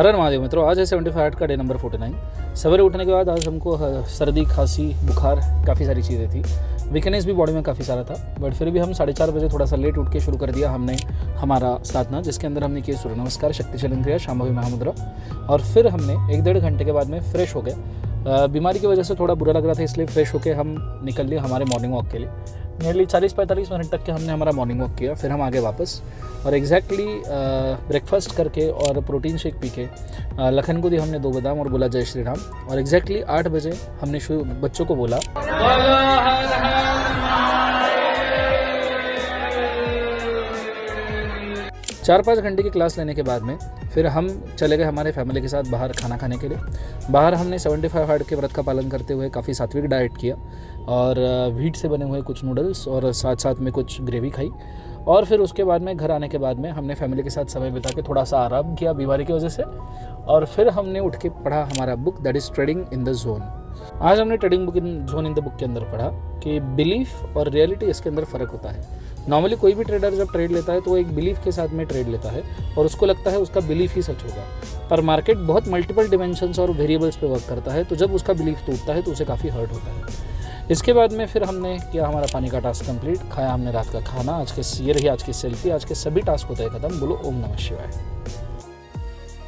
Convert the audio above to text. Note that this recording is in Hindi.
हर महादेव मित्रों, आज है सेवेंटी फाइव का डे नंबर फोर्टी नाइन सवेरे उठने के बाद आज हमको सर्दी, खांसी, बुखार, काफ़ी सारी चीज़ें थी। वीकनेस भी बॉडी में काफ़ी सारा था बट फिर भी हम साढ़े चार बजे थोड़ा सा लेट उठ के शुरू कर दिया हमने हमारा साधना, जिसके अंदर हमने किए सूर्य नमस्कार, शक्ति चलन क्रिया शाम्भवी महामुद्रा और फिर हमने एक डेढ़ घंटे के बाद में फ्रेश हो गए। बीमारी की वजह से थोड़ा बुरा लग रहा था, इसलिए फ्रेश होकर हम निकल लिए हमारे मॉर्निंग वॉक के लिए। नियरली चालीस पैंतालीस मिनट तक के हमने हमारा मॉर्निंग वॉक किया, फिर हम आगे वापस। और एग्जैक्टली ब्रेकफास्ट करके और प्रोटीन शेक पी के लखन को दी हमने दो बादाम और बोला जय श्री राम और एग्जैक्टली आठ बजे हमने बच्चों को बोला चार पाँच घंटे की क्लास लेने के बाद में फिर हम चले गए हमारे फैमिली के साथ बाहर खाना खाने के लिए। बाहर हमने 75 फाइव हार्ट के व्रत का पालन करते हुए काफ़ी सात्विक डाइट किया और व्हीट से बने हुए कुछ नूडल्स और साथ साथ में कुछ ग्रेवी खाई। और फिर उसके बाद में, घर आने के बाद में हमने फैमिली के साथ समय बिता के थोड़ा सा आराम किया बीमारी की वजह से। और फिर हमने उठ के पढ़ा हमारा book that is trading in the zone. आज हमने trading book in zone in the book के अंदर पढ़ा कि बिलीफ और रियलिटी इसके अंदर फ़र्क होता है। नॉर्मली कोई भी ट्रेडर जब ट्रेड लेता है तो वो एक बिलीफ के साथ में ट्रेड लेता है और उसको लगता है उसका बिलीफ ही सच होगा। पर मार्केट बहुत मल्टीपल डिमेंशंस और वेरिएबल्स पे वर्क करता है तो जब उसका बिलीफ टूटता है तो उसे काफ़ी हर्ट होता है। इसके बाद में फिर हमने किया हमारा पानी का टास्क कंप्लीट खाया हमने रात का खाना, आज के ये रही आज की सेल्फी आज के सभी टास्क होते हैं खत्म, बोलो ओम नमः शिवाय।